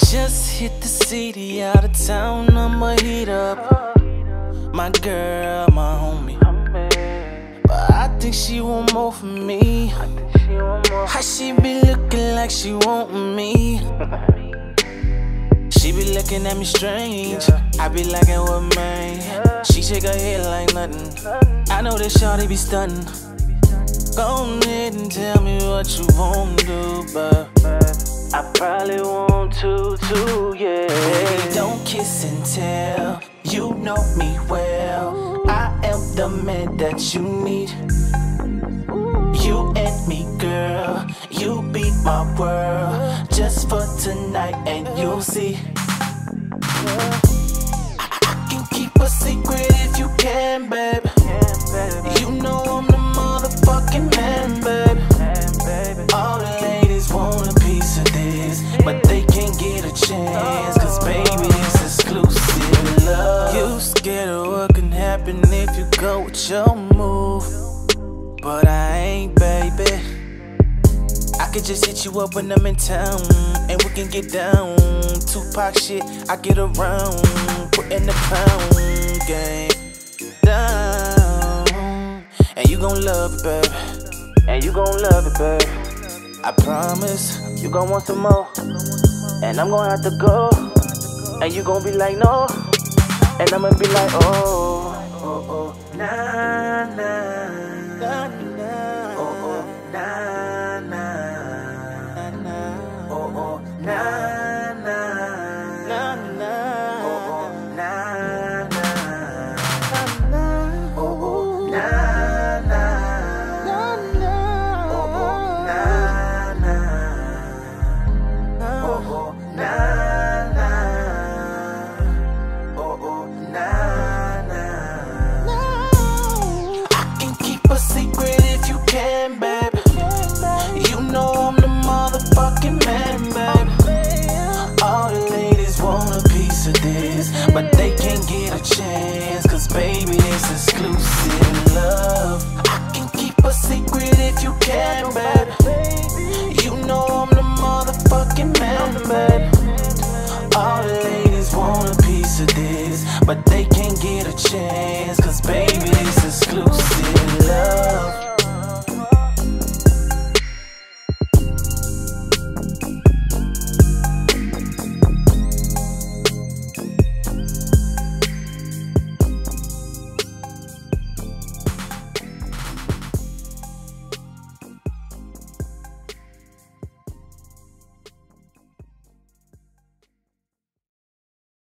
Just hit the city out of town, I'ma heat up. My girl, my homie. But I think she want more from me. How she be looking like she want me? She be looking at me strange. I be liking what man. She shake her head like nothing. I know that shawty be stunning. Go ahead and tell me what you want to do, but too, yeah. Baby, don't kiss and tell. You know me well. I am the man that you need. You and me, girl. You be my world. Just for tonight, and you'll see. Happen if you go with your move. But I ain't, baby. I could just hit you up when I'm in town, and we can get down. Tupac shit, I get around, putting the pound game down, and you gon' love it, baby. And you gon' love it, baby. I promise you gon' want some more, and I'm gon' have to go, and you gon' be like no, and I'ma be like oh, oh, But they can't get a chance, cause baby, it's exclusive love. I can keep a secret if you can, babe. you know I'm the motherfucking man, but all the ladies want a piece of this, but they can't get a chance, cause baby.